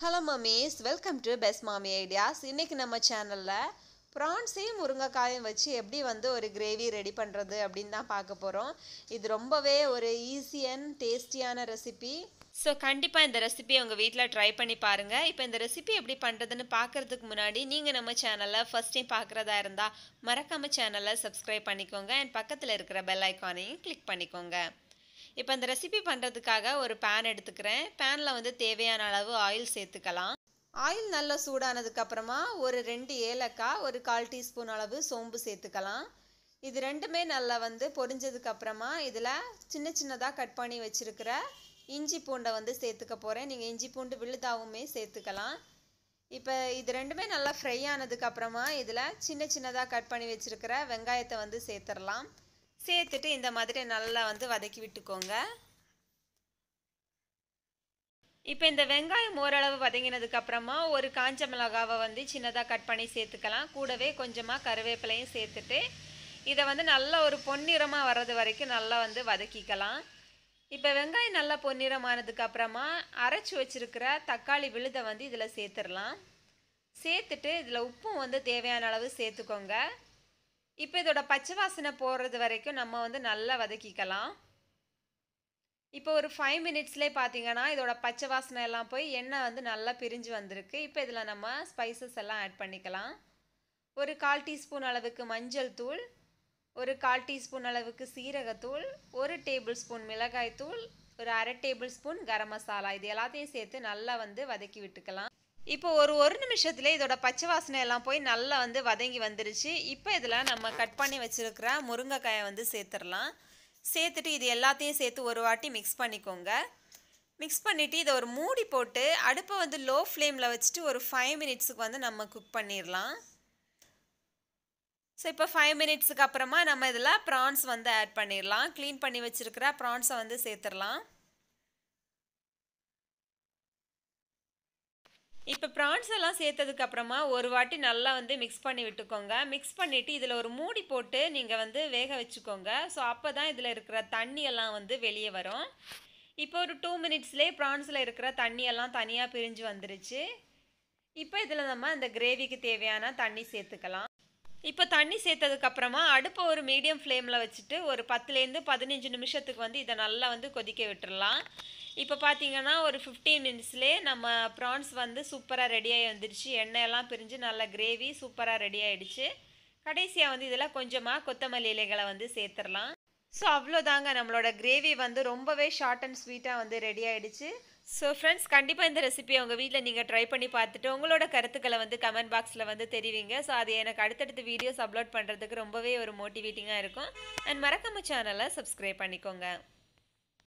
Hello mummies welcome to best Mami ideas இன்றைக்கி நம்ம சேனலில் ப்ரான்ஸையும் முருங்கைக்காயும் வச்சு எப்படி வந்து ஒரு கிரேவி ரெடி பண்ணுறது அப்படின்னு தான் பார்க்க போகிறோம் இது ரொம்பவே ஒரு ஈஸி அண்ட் டேஸ்டியான ரெசிபி ஸோ கண்டிப்பாக இந்த ரெசிபியை உங்கள் வீட்டில் ட்ரை பண்ணி பாருங்கள் இப்போ இந்த ரெசிபி எப்படி பண்ணுறதுன்னு பார்க்குறதுக்கு முன்னாடி நீங்கள் நம்ம சேனலை ஃபஸ்ட் டைம் பார்க்குறதா இருந்தால் மறக்காமல் சேனலை சப்ஸ்கிரைப் பண்ணிக்கோங்க. அண்ட் பக்கத்தில் இருக்கிற பெல் ஐக்கானையும் கிளிக் பண்ணிக்கோங்க. இப்போ இந்த ரெசிபி பண்ணுறதுக்காக ஒரு பேன் எடுத்துக்கிறேன். பேனில் வந்து தேவையான அளவு ஆயில் சேர்த்துக்கலாம். ஆயில் நல்லா சூடானதுக்கப்புறமா ஒரு ரெண்டு ஏலக்காய் ஒரு கால் டீஸ்பூன் அளவு சோம்பு சேர்த்துக்கலாம். இது ரெண்டுமே நல்லா வந்து பொரிஞ்சதுக்கப்புறமா இதில் சின்ன சின்னதாக கட் பண்ணி வச்சுருக்கிற இஞ்சி பூண்டை வந்து சேர்த்துக்க போகிறேன் நீங்கள் இஞ்சி பூண்டு விழுதாவுமே சேர்த்துக்கலாம். இப்போ இது ரெண்டுமே நல்லா ஃப்ரை ஆனதுக்கப்புறமா இதில் சின்ன சின்னதாக கட் பண்ணி வச்சுருக்கிற வெங்காயத்தை வந்து சேர்த்துடலாம். சேர்த்துட்டு இந்த மாதிரி நல்லா வந்து வதக்கி விட்டுக்கோங்க. இப்போ இந்த வெங்காயம் ஓரளவு வதங்கினதுக்கு அப்புறமா ஒரு காஞ்ச மிளகாவை வந்து சின்னதாக கட் பண்ணி சேர்த்துக்கலாம். கூடவே கொஞ்சமாக கருவேப்பிலையும் சேர்த்துட்டு இதை வந்து நல்ல ஒரு பொன்னிறமாக வர்றது வரைக்கும் நல்லா வந்து வதக்கிக்கலாம். இப்போ வெங்காயம் நல்லா பொன்னிறமானதுக்கு அப்புறமா அரைச்சி வச்சுருக்கிற தக்காளி விழுதை வந்து இதில் சேர்த்துடலாம். சேர்த்துட்டு இதில் உப்பும் வந்து தேவையான அளவு சேர்த்துக்கோங்க. இப்போ இதோட பச்சை வாசனை போடுறது வரைக்கும் நம்ம வந்து நல்லா வதக்கிக்கலாம். இப்போ ஒரு ஃபைவ் மினிட்ஸ்லேயே பார்த்தீங்கன்னா இதோட பச்சை வாசனை எல்லாம் போய் எண்ணெய் வந்து நல்லா பிரிஞ்சு வந்திருக்கு. இப்போ இதில் நம்ம ஸ்பைசஸ் எல்லாம் ஆட் பண்ணிக்கலாம். ஒரு கால் டீஸ்பூன் அளவுக்கு மஞ்சள் தூள் ஒரு கால் டீஸ்பூன் அளவுக்கு சீரகத்தூள் ஒரு டேபிள் ஸ்பூன் மிளகாய் தூள் ஒரு அரை டேபிள் ஸ்பூன் கரம் மசாலா. இது எல்லாத்தையும் சேர்த்து நல்லா வந்து வதக்கி விட்டுக்கலாம். இப்போ ஒரு ஒரு நிமிஷத்தில் இதோட பச்சை வாசனை எல்லாம் போய் நல்லா வந்து வதங்கி வந்துருச்சு. இப்போ இதில் நம்ம கட் பண்ணி வச்சுருக்கிற முருங்கைக்காயை வந்து சேர்த்துடலாம். சேர்த்துட்டு இது எல்லாத்தையும் சேர்த்து ஒரு வாட்டி மிக்ஸ் பண்ணிக்கோங்க. மிக்ஸ் பண்ணிவிட்டு இதை ஒரு மூடி போட்டு அடுப்பை வந்து லோ ஃப்ளேமில் வச்சுட்டு ஒரு ஃபைவ் மினிட்ஸுக்கு வந்து நம்ம குக் பண்ணிடலாம். ஸோ இப்போ ஃபைவ் மினிட்ஸுக்கு அப்புறமா நம்ம இதில் ப்ரான்ஸ் வந்து ஆட் பண்ணிடலாம். க்ளீன் பண்ணி வச்சுருக்கிற ப்ரான்ஸை வந்து சேர்த்துடலாம். இப்போ ப்ரான்ஸ் எல்லாம் சேர்த்ததுக்கு அப்புறமா ஒரு வாட்டி நல்லா வந்து மிக்ஸ் பண்ணி விட்டுக்கோங்க. மிக்ஸ் பண்ணிவிட்டு இதில் ஒரு மூடி போட்டு நீங்கள் வந்து வேக வச்சுக்கோங்க. ஸோ அப்போ தான் இதில் இருக்கிற தண்ணியெல்லாம் வந்து வெளியே வரும். இப்போ ஒரு டூ மினிட்ஸ்லேயே ப்ரான்ஸில் இருக்கிற தண்ணியெல்லாம் தனியாக பிரிஞ்சு வந்துருச்சு. இப்போ இதில் நம்ம இந்த கிரேவிக்கு தேவையான தண்ணி சேர்த்துக்கலாம். இப்போ தண்ணி சேர்த்ததுக்கப்புறமா அடுப்பை ஒரு மீடியம் ஃப்ளேமில் வச்சுட்டு ஒரு பத்துலேருந்து பதினஞ்சு நிமிஷத்துக்கு வந்து இதை நல்லா வந்து கொதிக்க விட்டுடலாம் இப்போ பார்த்தீங்கன்னா ஒரு ஃபிஃப்டீன் மினிட்ஸ்லேயே நம்ம ப்ரான்ஸ் வந்து சூப்பராக ரெடியாகி வந்துடுச்சு எண்ணெயெல்லாம் பிரிஞ்சு நல்லா கிரேவி சூப்பராக ரெடி ஆகிடுச்சு கடைசியாக வந்து இதில் கொஞ்சமாக கொத்தமல்லி இலைகளை வந்து சேர்த்துடலாம். ஸோ அவ்வளோதாங்க நம்மளோட கிரேவி வந்து ரொம்பவே ஷார்ட் அண்ட் ஸ்வீட்டாக வந்து ரெடி ஆகிடுச்சு ஸோ ஃப்ரெண்ட்ஸ் கண்டிப்பாக இந்த ரெசிபியை உங்கள் வீட்டில் நீங்கள் ட்ரை பண்ணி பார்த்துட்டு உங்களோட கருத்துக்களை வந்து கமெண்ட் பாக்ஸில் வந்து தெரிவிங்க. ஸோ அது எனக்கு அடுத்தடுத்து வீடியோஸ் அப்லோட் பண்ணுறதுக்கு ரொம்பவே ஒரு மோட்டிவேட்டிங்காக இருக்கும். அண்ட் மறக்காம சேனலை சப்ஸ்கிரைப் பண்ணிக்கோங்க.